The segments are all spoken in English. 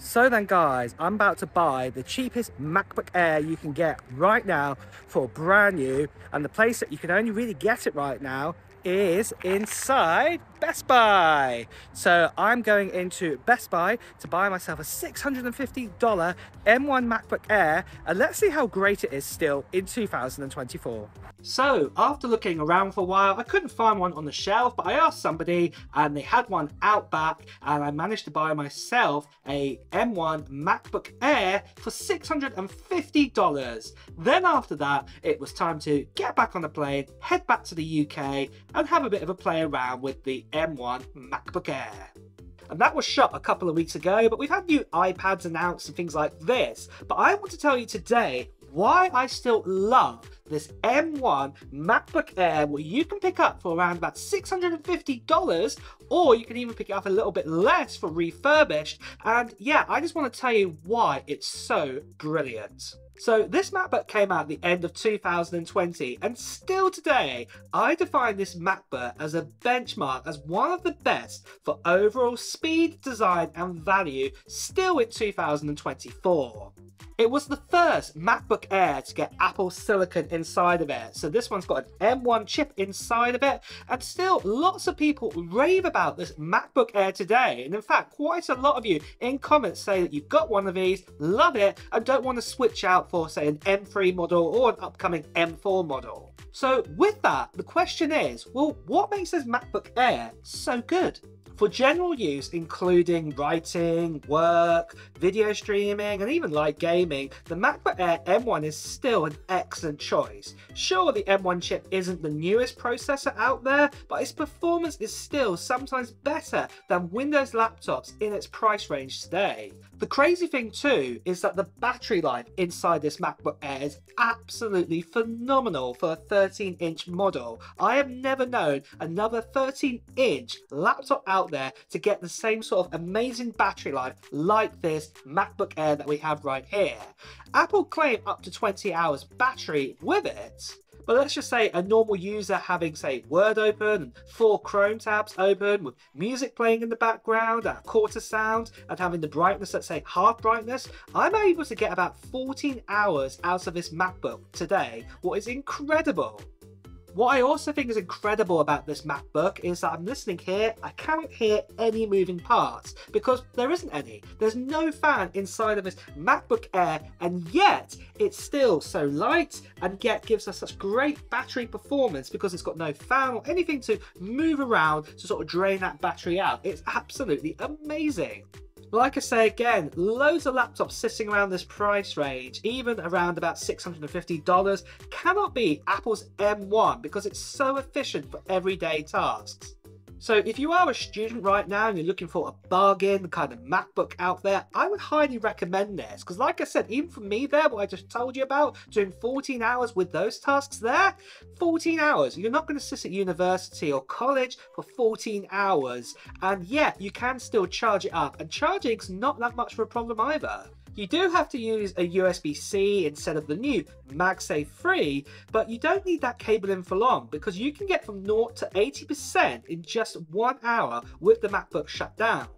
So then guys, I'm about to buy the cheapest MacBook Air you can get right now for brand new and the place that you can only really get it right now is inside Best Buy. So I'm going into Best Buy to buy myself a $650 M1 MacBook Air and let's see how great it is still in 2024. So, after looking around for a while, I couldn't find one on the shelf, but I asked somebody and they had one out back, and I managed to buy myself a M1 MacBook Air for $650. Then, after that, it was time to get back on the plane, head back to the UK, and have a bit of a play around with the M1 MacBook Air and that was shot a couple of weeks ago, but we've had new iPads announced and things like this. But I want to tell you today why I still love this M1 MacBook Air where you can pick up for around about $650 or you can even pick it up a little bit less for refurbished and yeah I just want to tell you why it's so brilliant. So this MacBook came out at the end of 2020 and still today I define this MacBook as a benchmark as one of the best for overall speed, design and value still in 2024. It was the first MacBook Air to get Apple Silicon inside of it. So this one's got an M1 chip inside of it. And still, lots of people rave about this MacBook Air today. And in fact, quite a lot of you in comments say that you've got one of these, love it, and don't want to switch out for, say, an M3 model or an upcoming M4 model. So with that, the question is, well, what makes this MacBook Air so good? For general use, including writing, work, video streaming, and even light gaming, the MacBook Air M1 is still an excellent choice. Sure, the M1 chip isn't the newest processor out there, but its performance is still sometimes better than Windows laptops in its price range today. The crazy thing too is that the battery life inside this MacBook Air is absolutely phenomenal for a 13 inch model. I have never known another 13 inch laptop out there to get the same sort of amazing battery life like this MacBook Air that we have right here. Apple claim up to 20 hours battery with it, but let's just say a normal user having, say, Word open four Chrome tabs open with music playing in the background at a quarter sound and having the brightness at, say, half brightness, I'm able to get about 14 hours out of this MacBook today, what is incredible. What I also think is incredible about this MacBook is that I'm listening here, I can't hear any moving parts because there isn't any. There's no fan inside of this MacBook Air and yet it's still so light and yet gives us such great battery performance because it's got no fan or anything to move around to sort of drain that battery out. It's absolutely amazing. Like I say again, loads of laptops sitting around this price range, even around about $650, cannot be Apple's M1 because it's so efficient for everyday tasks. So if you are a student right now and you're looking for a bargain kind of MacBook out there, I would highly recommend this. Because like I said, even for me there, what I just told you about, doing 14 hours with those tasks there, 14 hours. You're not going to sit at university or college for 14 hours. And yet you can still charge it up. And charging's not that much of a problem either. You do have to use a USB-C instead of the new MagSafe 3, but you don't need that cable in for long because you can get from 0 to 80% in just one hour with the MacBook shut down.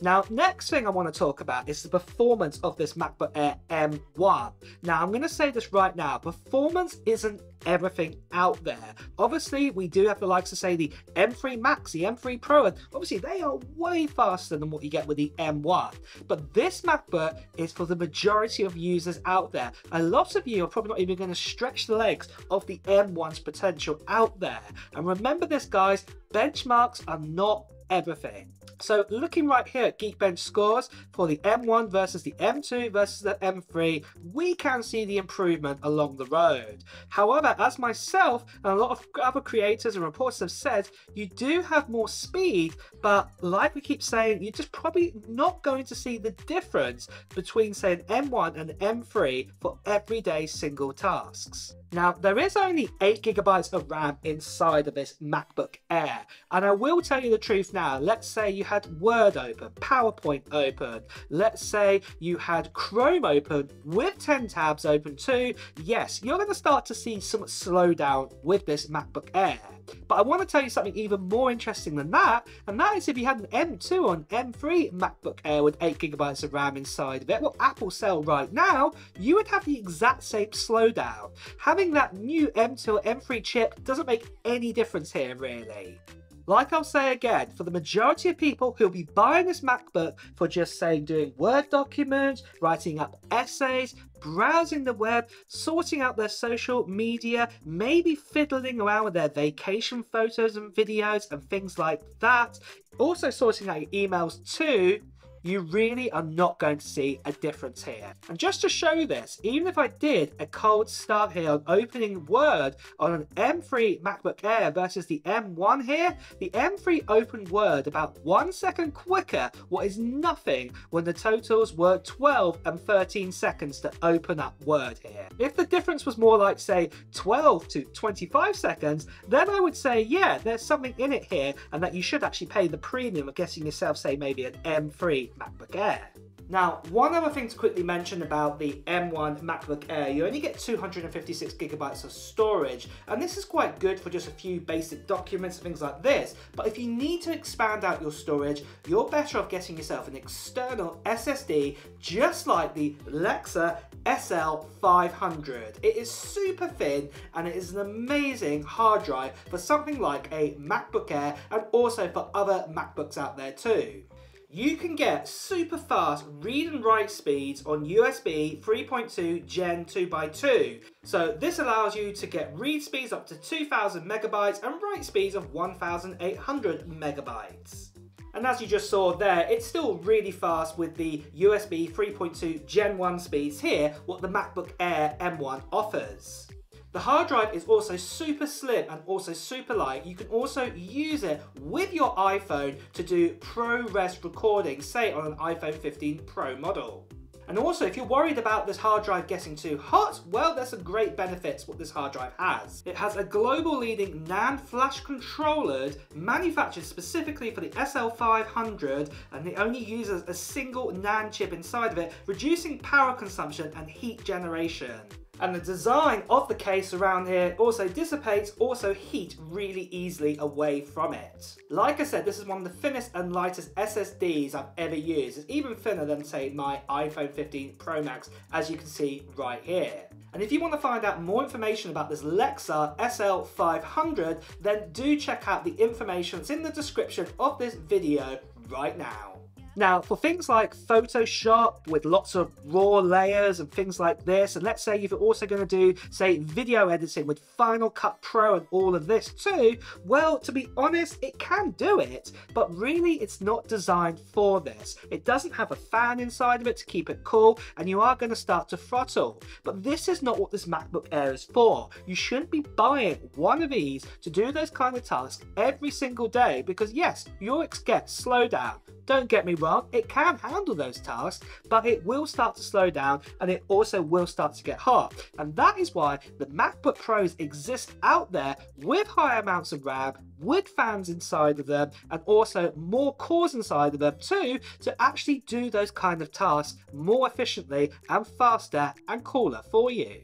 Now, next thing I want to talk about is the performance of this MacBook Air M1. Now, I'm going to say this right now, performance isn't everything out there. Obviously, we do have the likes of say the M3 Max, the M3 Pro, and obviously they are way faster than what you get with the M1. But this MacBook is for the majority of users out there. A lot of you are probably not even going to stretch the legs of the M1's potential out there. And remember this, guys, benchmarks are not everything. So looking right here at Geekbench scores for the M1 versus the M2 versus the M3, we can see the improvement along the road. However, as myself and a lot of other creators and reporters have said, you do have more speed, but like we keep saying, you're just probably not going to see the difference between say an M1 and an M3 for everyday single tasks. Now, there is only 8GB of RAM inside of this MacBook Air, and I will tell you the truth now. Let's say you had Word open, PowerPoint open, let's say you had Chrome open with 10 tabs open too. Yes, you're going to start to see some slowdown with this MacBook Air. But I want to tell you something even more interesting than that, and that is if you had an M2 or an M3 MacBook Air with 8GB of RAM inside of it, what Apple sell right now, you would have the exact same slowdown. Having that new M2 or M3 chip doesn't make any difference here, really. Like I'll say again, for the majority of people who'll be buying this MacBook for just saying doing Word documents, writing up essays, browsing the web, sorting out their social media, maybe fiddling around with their vacation photos and videos and things like that, also sorting out your emails too, you really are not going to see a difference here. And just to show this, even if I did a cold start here on opening Word on an M3 MacBook Air versus the M1 here, the M3 opened Word about one second quicker, what is nothing when the totals were 12 and 13 seconds to open up Word here. If the difference was more like say 12 to 25 seconds, then I would say yeah, there's something in it here and that you should actually pay the premium of getting yourself say maybe an M3 MacBook Air. Now, one other thing to quickly mention about the M1 MacBook Air, you only get 256 gigabytes of storage, and this is quite good for just a few basic documents and things like this, but if you need to expand out your storage, you're better off getting yourself an external SSD, just like the Lexar SL500. It is super thin, and it is an amazing hard drive for something like a MacBook Air, and also for other MacBooks out there too you can get super fast read and write speeds on USB 3.2 Gen 2x2. So this allows you to get read speeds up to 2000 megabytes and write speeds of 1800 megabytes. And as you just saw there, it's still really fast with the USB 3.2 Gen 1 speeds here, what the MacBook Air M1 offers. The hard drive is also super slim and also super light. You can also use it with your iPhone to do ProRes recording, say on an iPhone 15 Pro model. And also, if you're worried about this hard drive getting too hot, well, there's some great benefits what this hard drive has. It has a global leading NAND flash controller manufactured specifically for the SL500, and it only uses a single NAND chip inside of it, reducing power consumption and heat generation. And the design of the case around here also dissipates also heat really easily away from it. Like I said, this is one of the thinnest and lightest SSDs I've ever used. It's even thinner than say my iPhone 15 Pro Max as you can see right here. And if you want to find out more information about this Lexar SL500, then do check out the information that's in the description of this video right now. Now, for things like Photoshop with lots of raw layers and things like this, and let's say you're also going to do, say, video editing with Final Cut Pro and all of this too, well, to be honest, it can do it, but really it's not designed for this. It doesn't have a fan inside of it to keep it cool, and you are going to start to throttle. But this is not what this MacBook Air is for. You shouldn't be buying one of these to do those kind of tasks every single day because yes, your get slow down. Don't get me wrong, it can handle those tasks, but it will start to slow down and it also will start to get hot. And that is why the MacBook Pros exist out there with higher amounts of RAM, with fans inside of them, and also more cores inside of them too, to actually do those kind of tasks more efficiently and faster and cooler for you.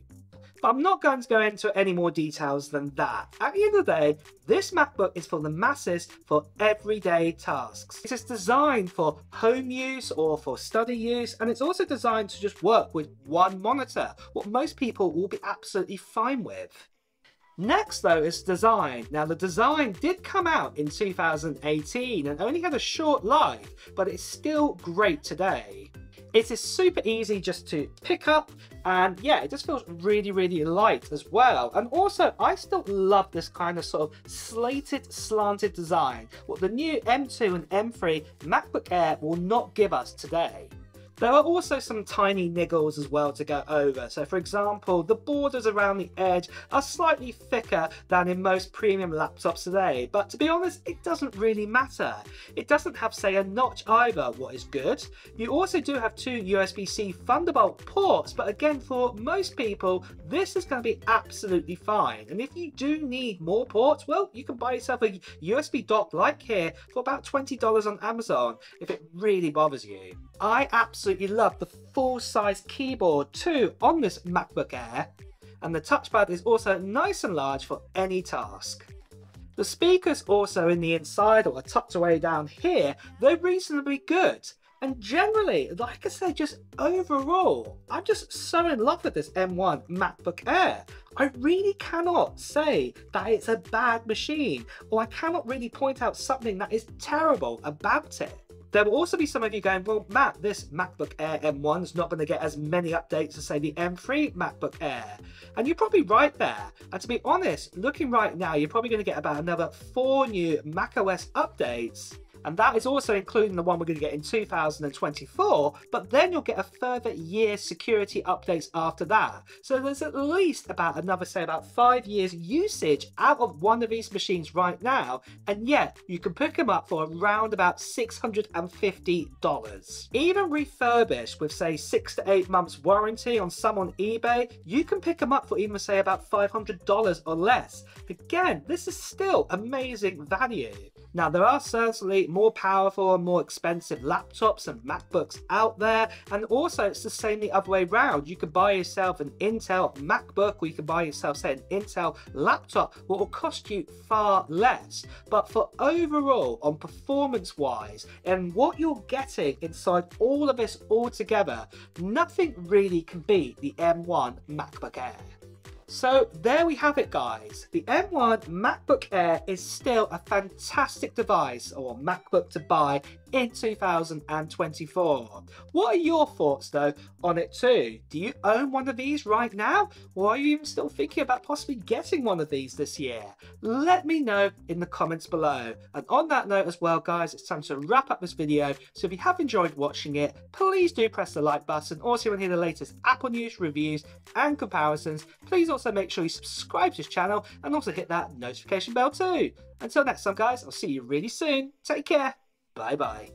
But I'm not going to go into any more details than that. At the end of the day, this MacBook is for the masses for everyday tasks. It is designed for home use or for study use, and it's also designed to just work with one monitor, what most people will be absolutely fine with. Next though is design. Now the design did come out in 2018 and only had a short life, but it's still great today. It is super easy just to pick up and yeah, it just feels really, really light as well. And also, I still love this kind of sort of slated, slanted design, what the new M2 and M3 MacBook Air will not give us today. There are also some tiny niggles as well to go over. So for example, the borders around the edge are slightly thicker than in most premium laptops today, but to be honest, it doesn't really matter. It doesn't have say a notch either, what is good. You also do have two USB-C Thunderbolt ports, but again, for most people, this is going to be absolutely fine. And if you do need more ports, well, you can buy yourself a USB dock like here for about $20 on Amazon if it really bothers you. I absolutely love the full-size keyboard too on this MacBook Air and the touchpad is also nice and large for any task. The speakers also in the inside or tucked away down here, they're reasonably good. And generally, like I said, just overall, I'm just so in love with this M1 MacBook Air. I really cannot say that it's a bad machine, or I cannot really point out something that is terrible about it. There will also be some of you going, well, Matt, this MacBook Air M1 is not going to get as many updates as, say, the M3 MacBook Air. And you're probably right there. And to be honest, looking right now, you're probably going to get about another four new macOS updates and that is also including the one we're going to get in 2024, but then you'll get a further year security updates after that. So there's at least about another, say, about five years usage out of one of these machines right now, and yet you can pick them up for around about $650. Even refurbished with, say, six to eight months warranty on some on eBay, you can pick them up for even, say, about $500 or less. Again, this is still amazing value. Now, there are certainly more powerful and more expensive laptops and MacBooks out there, and also it's the same the other way around. You could buy yourself an Intel MacBook, or you could buy yourself, say, an Intel laptop, what will cost you far less. But for overall, on performance wise, and what you're getting inside all of this all together, nothing really can beat the M1 MacBook Air. So there we have it guys. The M1 MacBook Air is still a fantastic device or MacBook to buy in 2024. What are your thoughts though on it too? Do you own one of these right now or are you even still thinking about possibly getting one of these this year? Let me know in the comments below. And on that note as well guys, it's time to wrap up this video. So if you have enjoyed watching it, please do press the like button. Also you want to hear the latest Apple news, reviews and comparisons, please also make sure you subscribe to this channel and also hit that notification bell too. Until next time guys, I'll see you really soon. Take care. Bye bye.